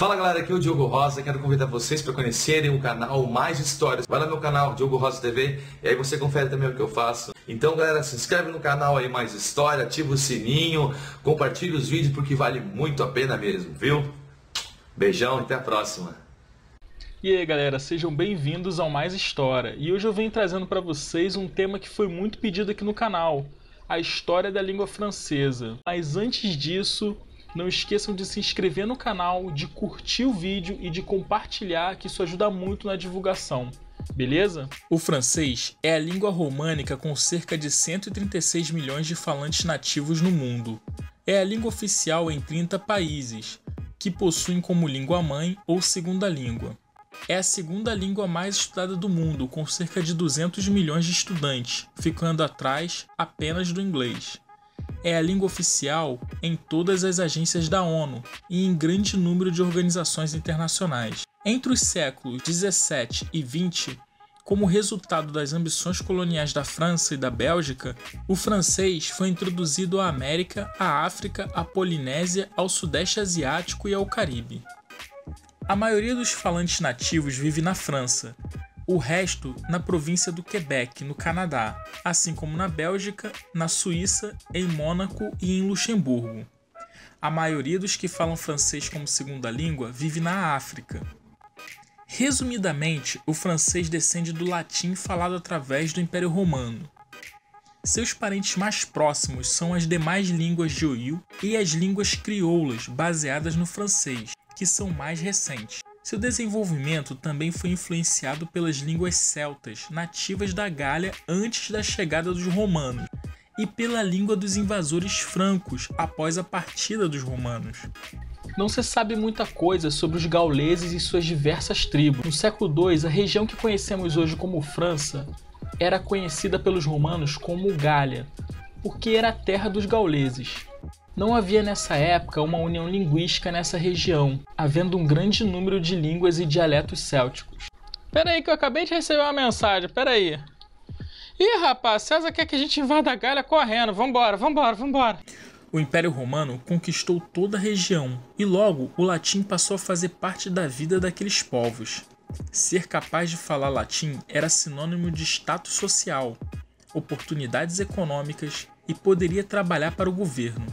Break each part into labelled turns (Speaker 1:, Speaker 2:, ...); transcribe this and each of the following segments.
Speaker 1: Fala galera, aqui é o Diogo Rosa, quero convidar vocês para conhecerem o canal Mais Histórias. Vai lá no meu canal Diogo Rosa TV e aí você confere também o que eu faço. Então galera, se inscreve no canal aí Mais História, ativa o sininho, compartilha os vídeos porque vale muito a pena mesmo, viu? Beijão até a próxima.
Speaker 2: E aí galera, sejam bem-vindos ao Mais História. E hoje eu venho trazendo para vocês um tema que foi muito pedido aqui no canal, a história da língua francesa. Mas antes disso, não esqueçam de se inscrever no canal, de curtir o vídeo e de compartilhar, que isso ajuda muito na divulgação. Beleza? O francês é a língua românica com cerca de 136 milhões de falantes nativos no mundo. É a língua oficial em 30 países, que possuem como língua mãe ou segunda língua. É a segunda língua mais estudada do mundo, com cerca de 200 milhões de estudantes, ficando atrás apenas do inglês é a língua oficial em todas as agências da ONU e em grande número de organizações internacionais. Entre os séculos 17 e 20, como resultado das ambições coloniais da França e da Bélgica, o francês foi introduzido à América, à África, à Polinésia, ao Sudeste Asiático e ao Caribe. A maioria dos falantes nativos vive na França, o resto na província do Quebec, no Canadá, assim como na Bélgica, na Suíça, em Mônaco e em Luxemburgo. A maioria dos que falam francês como segunda língua vive na África. Resumidamente, o francês descende do latim falado através do Império Romano. Seus parentes mais próximos são as demais línguas de Oil e as línguas crioulas baseadas no francês, que são mais recentes. Seu desenvolvimento também foi influenciado pelas línguas celtas nativas da Gália antes da chegada dos romanos e pela língua dos invasores francos após a partida dos romanos. Não se sabe muita coisa sobre os gauleses e suas diversas tribos. No século II, a região que conhecemos hoje como França era conhecida pelos romanos como Gália, porque era a terra dos gauleses. Não havia nessa época uma união linguística nessa região, havendo um grande número de línguas e dialetos célticos. Pera aí que eu acabei de receber uma mensagem, pera aí. Ih, rapaz, César quer que a gente invada a Galha correndo. Vambora, vambora, vambora. O Império Romano conquistou toda a região e logo o latim passou a fazer parte da vida daqueles povos. Ser capaz de falar latim era sinônimo de status social, oportunidades econômicas e poderia trabalhar para o governo.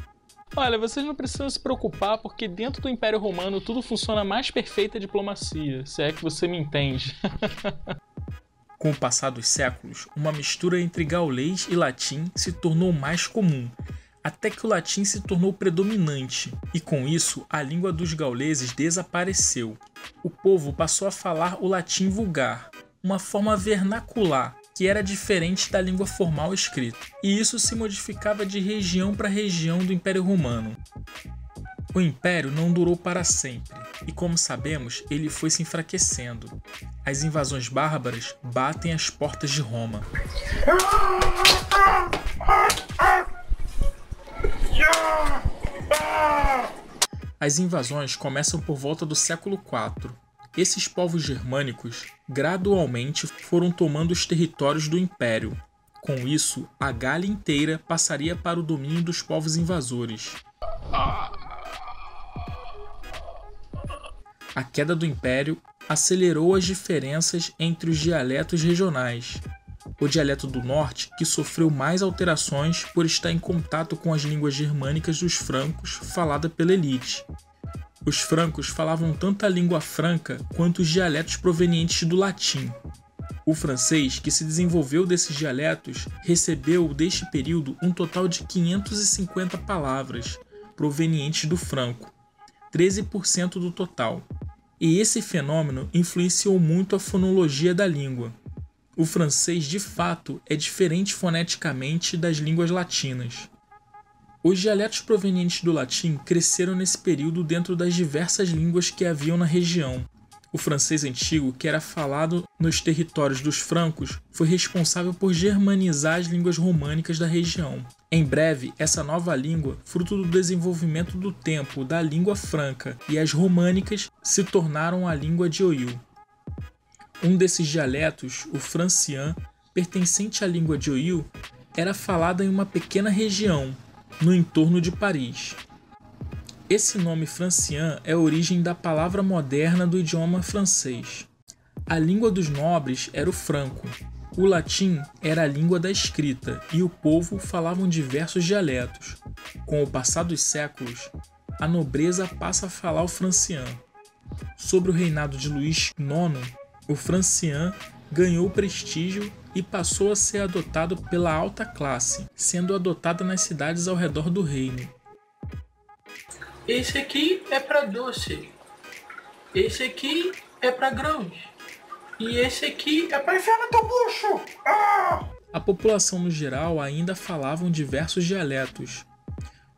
Speaker 2: Olha, vocês não precisam se preocupar porque dentro do Império Romano tudo funciona mais perfeita diplomacia, se é que você me entende. Com o passar dos séculos, uma mistura entre gaulês e latim se tornou mais comum, até que o latim se tornou predominante, e com isso a língua dos gauleses desapareceu. O povo passou a falar o latim vulgar, uma forma vernacular que era diferente da língua formal escrita, e isso se modificava de região para região do Império Romano. O império não durou para sempre, e como sabemos, ele foi se enfraquecendo. As invasões bárbaras batem as portas de Roma. As invasões começam por volta do século IV, esses povos germânicos gradualmente foram tomando os territórios do império. Com isso, a Gália inteira passaria para o domínio dos povos invasores. A queda do império acelerou as diferenças entre os dialetos regionais. O dialeto do norte, que sofreu mais alterações por estar em contato com as línguas germânicas dos francos falada pela elite, os francos falavam tanto a língua franca quanto os dialetos provenientes do latim. O francês, que se desenvolveu desses dialetos, recebeu deste período um total de 550 palavras provenientes do franco, 13% do total. E esse fenômeno influenciou muito a fonologia da língua. O francês, de fato, é diferente foneticamente das línguas latinas. Os dialetos provenientes do latim cresceram nesse período dentro das diversas línguas que haviam na região. O francês antigo, que era falado nos territórios dos francos, foi responsável por germanizar as línguas românicas da região. Em breve, essa nova língua, fruto do desenvolvimento do tempo da língua franca e as românicas, se tornaram a língua de Oil. Um desses dialetos, o francian, pertencente à língua de Oil, era falado em uma pequena região, no entorno de Paris. Esse nome francian é a origem da palavra moderna do idioma francês. A língua dos nobres era o franco. O latim era a língua da escrita e o povo falava diversos dialetos. Com o passar dos séculos, a nobreza passa a falar o francian. Sobre o reinado de Luís IX, o francian ganhou prestígio e passou a ser adotado pela alta classe, sendo adotada nas cidades ao redor do reino.
Speaker 3: Esse aqui é para doce. Esse aqui é para grãos. E esse aqui é para enfiar no teu bucho. Ah!
Speaker 2: A população no geral ainda falavam diversos dialetos.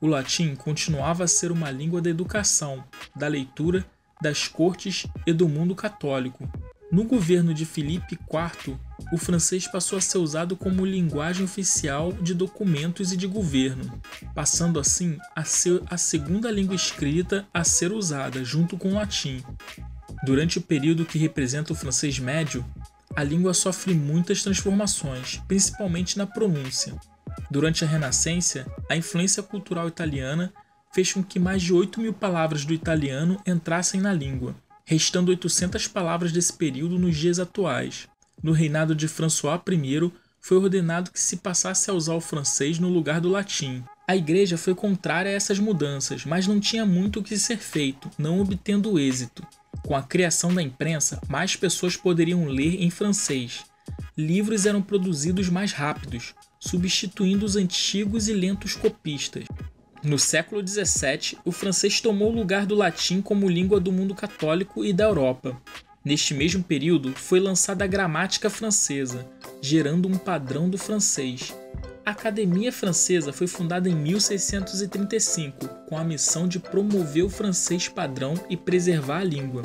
Speaker 2: O latim continuava a ser uma língua da educação, da leitura, das cortes e do mundo católico, no governo de Filipe IV, o francês passou a ser usado como linguagem oficial de documentos e de governo, passando assim a ser a segunda língua escrita a ser usada, junto com o latim. Durante o período que representa o francês médio, a língua sofre muitas transformações, principalmente na pronúncia. Durante a Renascença, a influência cultural italiana fez com que mais de 8 mil palavras do italiano entrassem na língua restando 800 palavras desse período nos dias atuais. No reinado de François I, foi ordenado que se passasse a usar o francês no lugar do latim. A igreja foi contrária a essas mudanças, mas não tinha muito o que ser feito, não obtendo êxito. Com a criação da imprensa, mais pessoas poderiam ler em francês. Livros eram produzidos mais rápidos, substituindo os antigos e lentos copistas. No século XVII, o francês tomou o lugar do latim como língua do mundo católico e da Europa. Neste mesmo período, foi lançada a gramática francesa, gerando um padrão do francês. A Academia Francesa foi fundada em 1635, com a missão de promover o francês padrão e preservar a língua.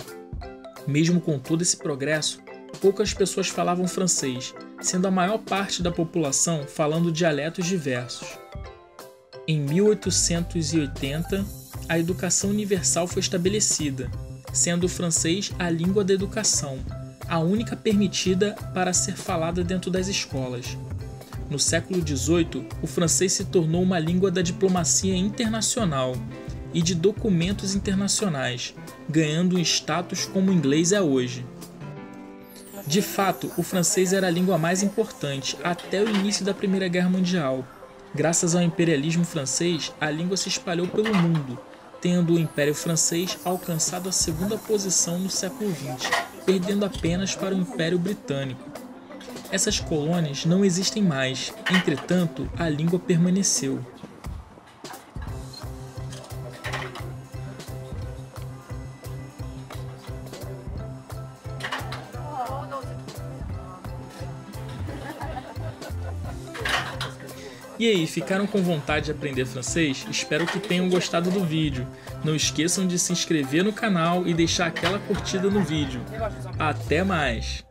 Speaker 2: Mesmo com todo esse progresso, poucas pessoas falavam francês, sendo a maior parte da população falando dialetos diversos. Em 1880, a educação universal foi estabelecida, sendo o francês a língua da educação, a única permitida para ser falada dentro das escolas. No século XVIII, o francês se tornou uma língua da diplomacia internacional e de documentos internacionais, ganhando um status como o inglês é hoje. De fato, o francês era a língua mais importante até o início da Primeira Guerra Mundial, Graças ao imperialismo francês, a língua se espalhou pelo mundo, tendo o Império Francês alcançado a segunda posição no século XX, perdendo apenas para o Império Britânico. Essas colônias não existem mais, entretanto, a língua permaneceu. E aí, ficaram com vontade de aprender francês? Espero que tenham gostado do vídeo. Não esqueçam de se inscrever no canal e deixar aquela curtida no vídeo. Até mais!